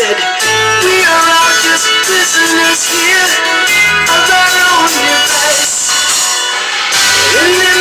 said, We are all just prisoners here of our own device. In their